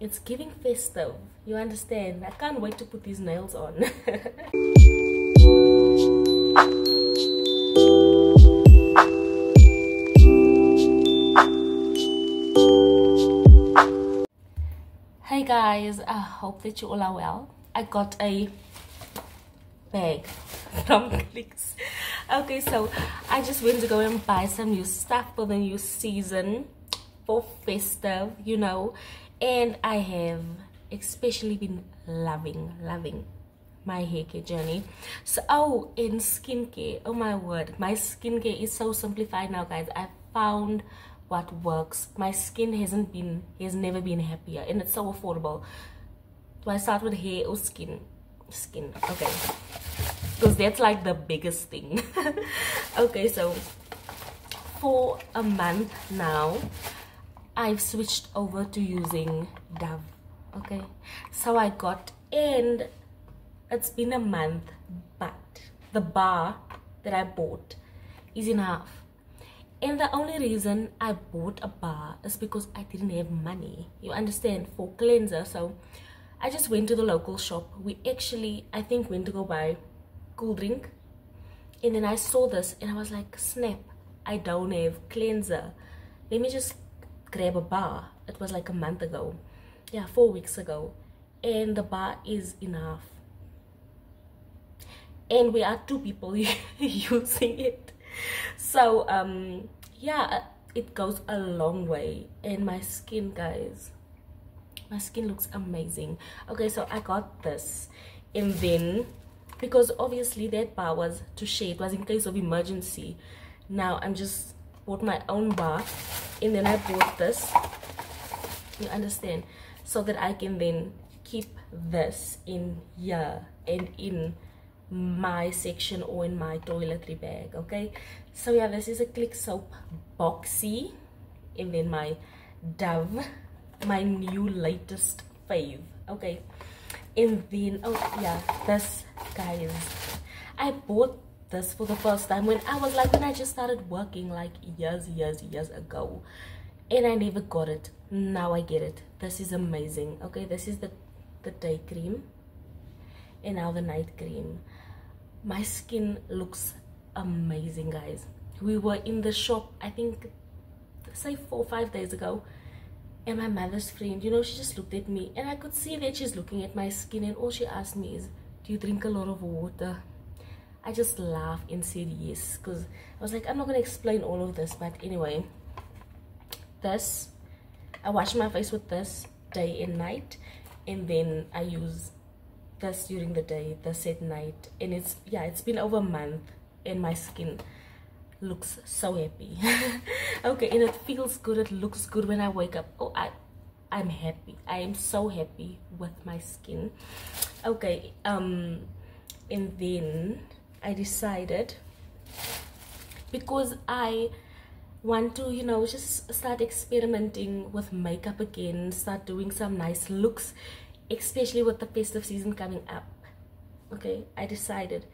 it's giving festive you understand? I can't wait to put these nails on. Hey guys. I hope that you all are well. I got a bag from clicks. Okay so i just went to go and buy some new stuff for the new season for festive you know and i have especially been loving loving my hair care journey. So oh in skincare. Oh my word my skincare is so simplified now guys. I found what works. My skin hasn't been has never been happier and it's so affordable. Do i start with hair or skin? Skin okay. Because that's like the biggest thing. Okay so for a month now i've switched over to using dove okay so i got and it's been a month but the bar that i bought is enough and the only reason I bought a bar is because I didn't have money. You understand? For cleanser. So I just went to the local shop. We actually, I think, went to go buy cool drink. And then I saw this and I was like, snap, I don't have cleanser. Let me just grab a bar. It was like a month ago. Yeah, four weeks ago. And the bar is enough. And we are two people using it so um yeah it goes a long way and my skin guys my skin looks amazing okay so i got this and then because obviously that bar was to shade was in case of emergency now i'm just bought my own bar and then i bought this you understand so that i can then keep this in here and in my section or in my toiletry bag okay? So yeah this is a click soap boxy and then my dove my new latest fave okay? And then oh yeah this guys i bought this for the first time. When i was like when i just started working like years years years ago and i never got it now i get it. This is amazing okay? This is the the day cream and now the night cream. My skin looks amazing guys. We were in the shop i think say four or five days ago and my mother's friend you know she just looked at me and i could see that she's looking at my skin and all she asked me is do you drink a lot of water i just laughed and said yes because i was like i'm not gonna explain all of this but anyway this i wash my face with this day and night and then i use this during the day this at night and it's yeah it's been over a month and my skin looks so happy. Okay and it feels good it looks good when i wake up. Oh i i'm happy. I am so happy with my skin. Okay um and then i decided because i want to you know just start experimenting with makeup again start doing some nice looks especially with the festive season coming up. Okay i decided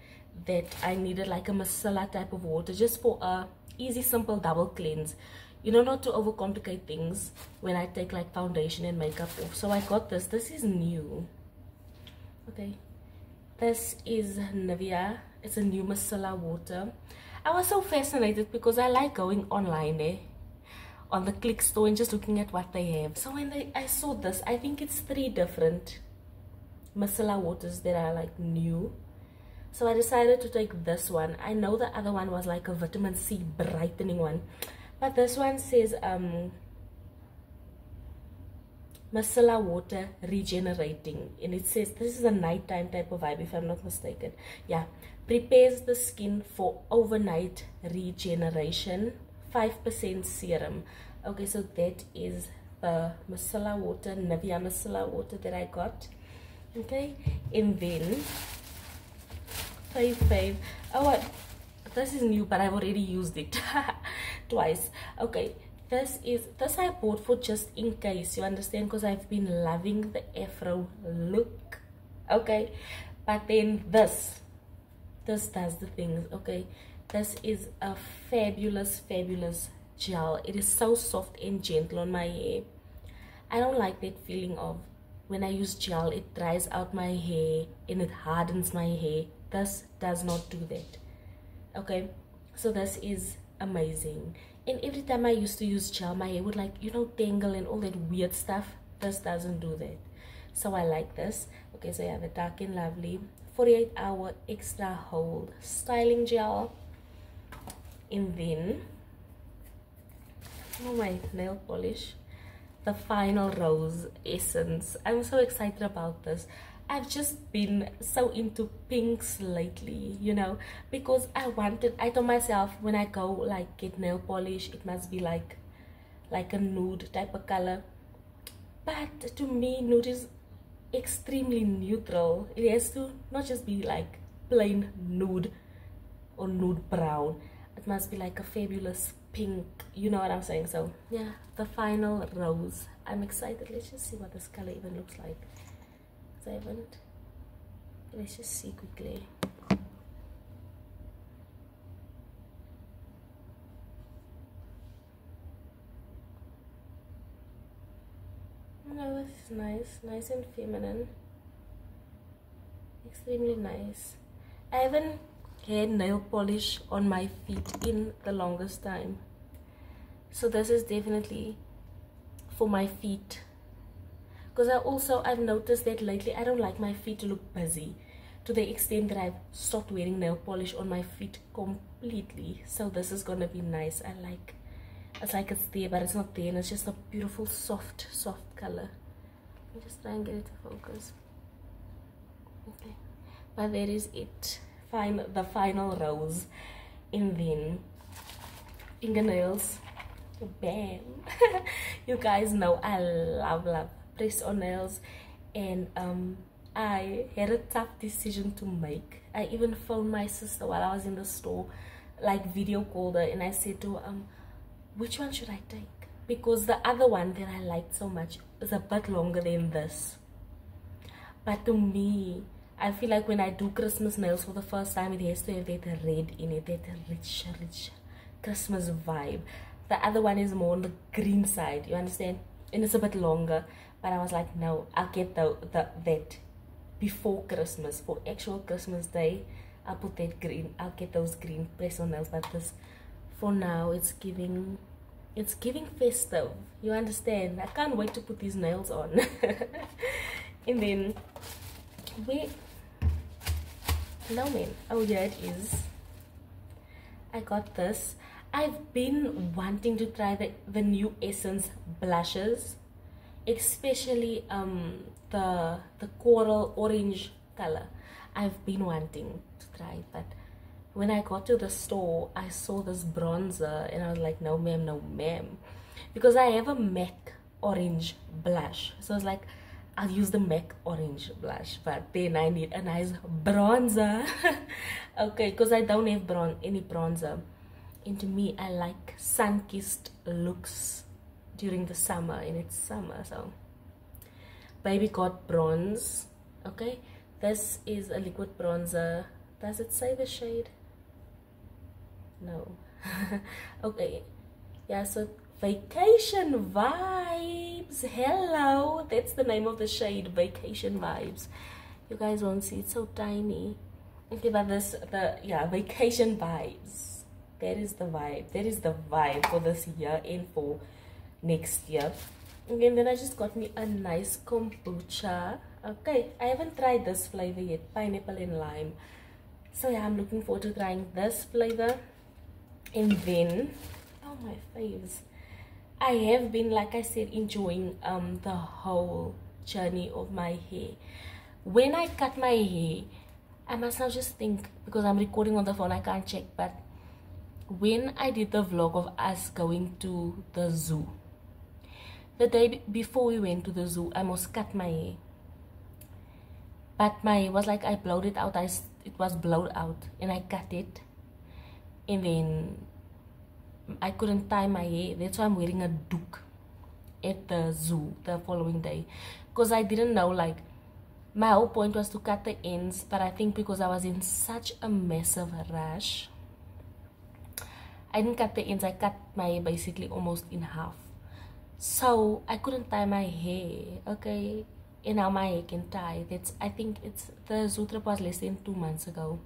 that i needed like a micellar type of water just for a easy simple double cleanse. You know not to overcomplicate things when i take like foundation and makeup off. So i got this. This is new. Okay. This is nivea it's a new micellar water. I was so fascinated because i like going online eh on the click store and just looking at what they have. So when they i saw this i think it's three different micellar waters that are like new. So i decided to take this one. I know the other one was like a vitamin c brightening one but this one says um micellar water regenerating and it says this is a nighttime type of vibe if i'm not mistaken yeah prepares the skin for overnight regeneration 5% serum. Okay, so that is the micellar water, Nivea micellar water that I got. Okay, and then five five. Oh, I, this is new, but I've already used it twice. Okay, this is this I bought for just in case you understand, because I've been loving the afro look. Okay, but then this this does the things. Okay this is a fabulous fabulous gel it is so soft and gentle on my hair I don't like that feeling of when I use gel, it dries out my hair and it hardens my hair. This does not do that. Okay, so this is amazing. And every time I used to use gel, my hair would like, you know, tangle and all that weird stuff. This doesn't do that. So I like this. Okay, so I have a Dark and Lovely 48 hour extra hold styling gel. And then, oh my nail polish the final rose essence i'm so excited about this i've just been so into pinks lately you know because i wanted i told myself when i go like get nail polish it must be like like a nude type of color. But to me nude is extremely neutral. It has to not just be like plain nude or nude brown. It must be like a fabulous pink you know what i'm saying? So yeah the final rose. I'm excited. Let's just see what this color even looks like haven't let's just see quickly no this is nice. Nice and feminine. Extremely nice. I haven't had nail polish on my feet in the longest time. So this is definitely for my feet because I also I've noticed that lately I don't like my feet to look busy to the extent that I've stopped wearing nail polish on my feet completely. So this is gonna be nice. I like it's like it's there but it's not there and it's just a beautiful soft soft color. Let me just try and get it to focus. Okay. But there is it. Final the final rose. And then fingernails. Bam. You guys know i love love press on nails and um i had a tough decision to make i even phoned my sister while i was in the store like video called her and i said to her um which one should i take because the other one that i liked so much is a bit longer than this but to me I feel like when I do Christmas nails for the first time, it has to have that red in it, that rich, rich Christmas vibe. The other one is more on the green side, you understand? And it's a bit longer. But I was like, no, I'll get the, the that before Christmas, for actual Christmas day. I'll put that green, I'll get those green press on nails. But this, for now, it's giving, it's giving festive. You understand? I can't wait to put these nails on. and then, wait no man oh yeah it is i got this i've been wanting to try the the new essence blushes especially um the the coral orange color. I've been wanting to try but when i got to the store i saw this bronzer and i was like no ma'am no ma'am. Because i have a mac orange blush. So i was like I'll use the MAC orange blush but then I need a nice bronzer. Okay because I don't have bron any bronzer. And to me I like sun-kissed looks during the summer and it's summer so. Baby got bronze okay? This is a liquid bronzer. Does it say the shade? No. Okay. Yeah so vacation vibes. Hello. That's the name of the shade vacation vibes. You guys won't see it's so tiny. Okay but this the yeah vacation vibes. That is the vibe. That is the vibe for this year and for next year. Okay, and then i just got me a nice kombucha. Okay i haven't tried this flavor yet pineapple and lime. So yeah i'm looking forward to trying this flavor. And then oh my faves I have been, like I said, enjoying um, the whole journey of my hair. When I cut my hair, I must now just think, because I'm recording on the phone, I can't check, but when I did the vlog of us going to the zoo, the day before we went to the zoo, I must cut my hair. But my hair was like I blowed it out, I, it was blowed out, and I cut it. And then I couldn't tie my hair. That's why I'm wearing a doek at the zoo the following day. Because I didn't know, like, my whole point was to cut the ends. But I think because I was in such a massive rush, I didn't cut the ends. I cut my hair basically almost in half. So i couldn't tie my hair okay? And now my hair can tie. That's i think it's the zoo was less than two months ago.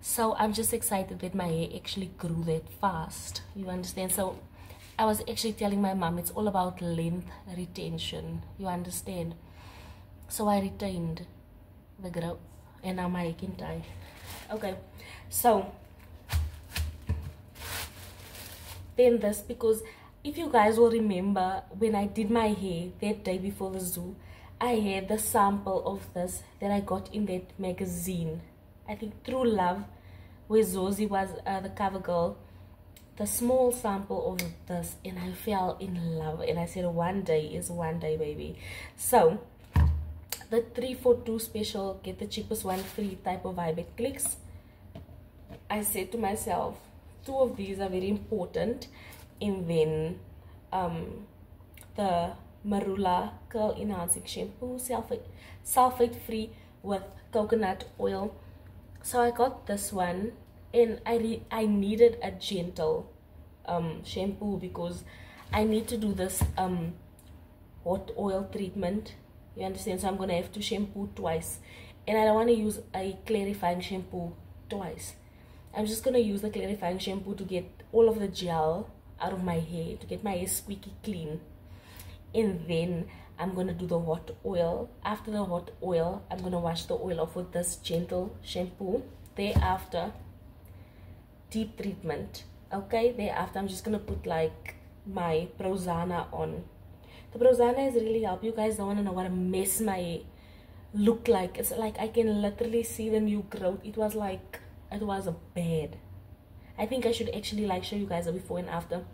So i'm just excited that my hair actually grew that fast. You understand? So i was actually telling my mom it's all about length retention. You understand? So i retained the growth and now my hair can tie. Okay. So then this because if you guys will remember when I did my hair that day before the zoo I had the sample of this that I got in that magazine. I think True Love where Zozi was uh, the cover girl the small sample of this and I fell in love and I said one day is one day baby. So the 342 special get the cheapest one free type of vibe it clicks. I said to myself two of these are very important and then um, the Marula Curl Enhancing Shampoo sulfate, sulfate free with coconut oil. So I got this one and I, I needed a gentle um, shampoo because I need to do this um, hot oil treatment. You understand? So I'm gonna have to shampoo twice. And I don't want to use a clarifying shampoo twice. I'm just going to use the clarifying shampoo to get all of the gel out of my hair, to get my hair squeaky clean. And then I'm to do the hot oil. After the hot oil, I'm to wash the oil off with this gentle shampoo. Thereafter, deep treatment. Okay, thereafter, I'm just to put like my Prozana on. The Prozana is really help. You guys don't want to know what a mess my look like. It's like I can literally see the new growth. It was like it was a bad i think i should actually like show you guys a before and after.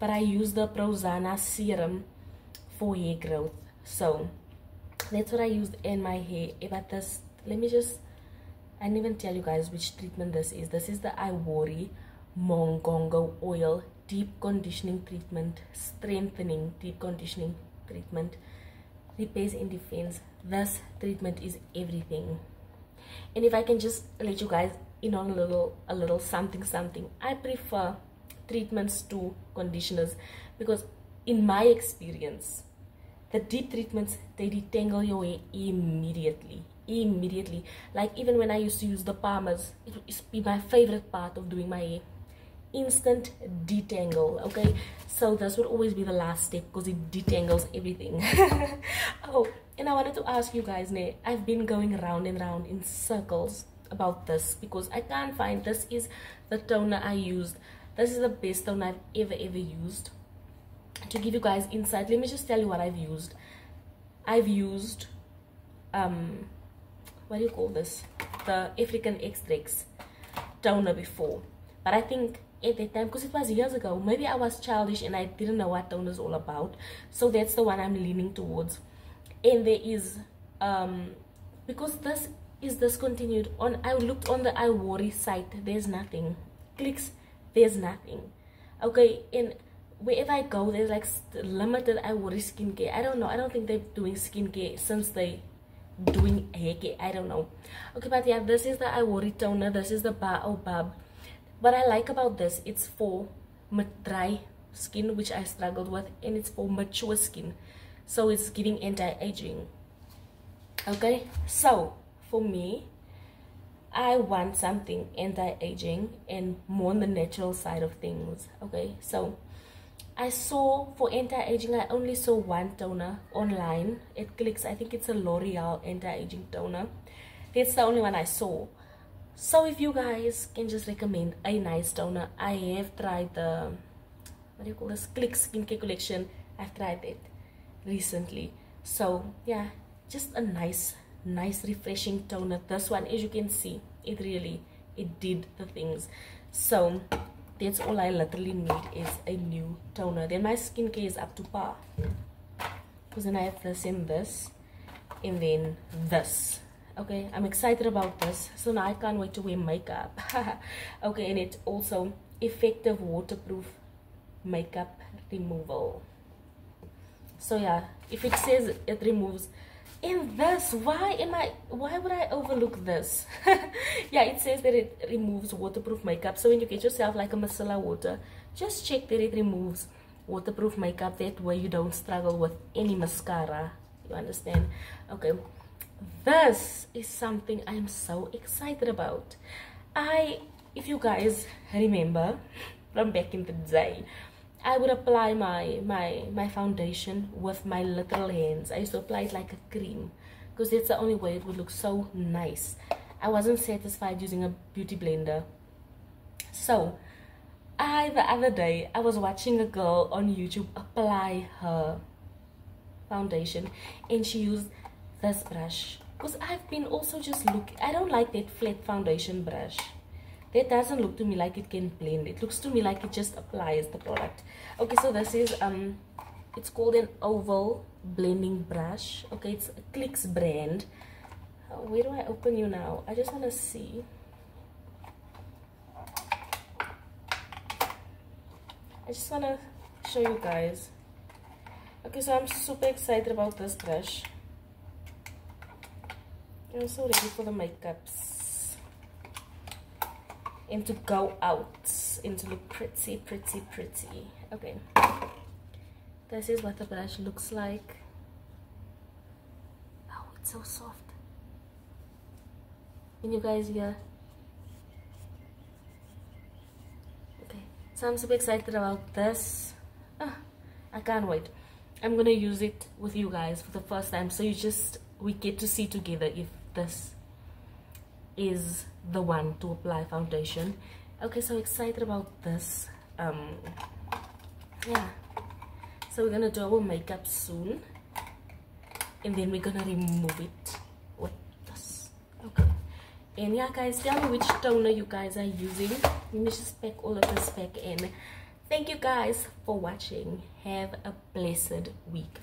But i use the prozana serum for hair growth. So that's what i used in my hair. Eh, but this let me just i didn't even tell you guys which treatment this is. This is the ivory mongongo oil deep conditioning treatment strengthening deep conditioning treatment repairs and defense. This treatment is everything. And if i can just let you guys in on a little a little something something. I prefer treatments to conditioners because in my experience the deep treatments they detangle your hair immediately immediately. Like even when i used to use the palmers it would be my favorite part of doing my hair instant detangle okay? So this would always be the last step because it detangles everything. Oh and i wanted to ask you guys i've been going round and round in circles about this because I can't find this is the toner I used. This is the best toner I've ever ever used. To give you guys insight let me just tell you what I've used. I've used um what do you call this? The African extracts toner before. But I think at that time because it was years ago maybe I was childish and I didn't know what toner is all about. So that's the one I'm leaning towards. And there is um because this is discontinued on i looked on the iworry site there's nothing. Clicks there's nothing. Okay and wherever i go there's like limited iworry skincare. I don't know i don't think they're doing skincare since they doing hair care i don't know. Okay but yeah this is the iworry toner this is the baobab oh, what i like about this it's for dry skin which i struggled with and it's for mature skin. So it's giving anti-aging. Okay so for me i want something anti-aging and more on the natural side of things okay? So i saw for anti-aging i only saw one toner online. It clicks i think it's a l'oreal anti-aging toner. That's the only one i saw. So if you guys can just recommend a nice toner i have tried the what do you call this? Click skincare collection. I've tried it recently. So yeah just a nice nice refreshing toner this one. As you can see it really it did the things. So that's all i literally need is a new toner. Then my skincare is up to par. Because then i have this and this and then this. Okay i'm excited about this. So now i can't wait to wear makeup. Okay and it's also effective waterproof makeup removal. So yeah if it says it removes in this? Why am i why would i overlook this? Yeah it says that it removes waterproof makeup. So when you get yourself like a micellar water just check that it removes waterproof makeup. That way you don't struggle with any mascara. You understand? Okay. This is something i am so excited about. I if you guys remember from back in the day I would apply my my my foundation with my little hands. I used to apply it like a cream because that's the only way it would look so nice. I wasn't satisfied using a beauty blender. So, I the other day I was watching a girl on YouTube apply her foundation and she used this brush because I've been also just look I don't like that flat foundation brush that doesn't look to me like it can blend. It looks to me like it just applies the product. Okay so this is um it's called an oval blending brush. Okay it's a clicks brand. Uh, where do i open you now? I just want to see. I just want to show you guys. Okay so i'm super excited about this brush. I'm so ready for the makeups and to go out and to look pretty pretty pretty. Okay. This is what the brush looks like. Oh it's so soft. Can you guys hear okay. So i'm super excited about this. Ah, i can't wait. I'm gonna use it with you guys for the first time so you just we get to see together if this is the one to apply foundation. Okay so excited about this. Um yeah. So we're gonna do our makeup soon and then we're gonna remove it with this. Okay. And yeah guys tell me which toner you guys are using. Let me just pack all of this back in. Thank you guys for watching. Have a blessed week